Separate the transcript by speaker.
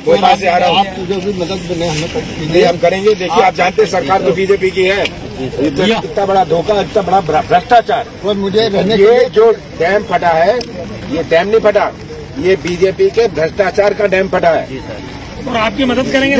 Speaker 1: भोपाल से आ रहा हूँ।
Speaker 2: जो भी मदद हमें
Speaker 1: हम करेंगे देखिए आप जानते हैं सरकार तो बीजेपी की है। इतना बड़ा धोखा इतना बड़ा भ्रष्टाचार।
Speaker 2: और मुझे रहने
Speaker 1: ये जो डैम फटा है ये डैम नहीं फटा ये बीजेपी के भ्रष्टाचार का डैम फटा है।
Speaker 3: और आपकी मदद करेंगे।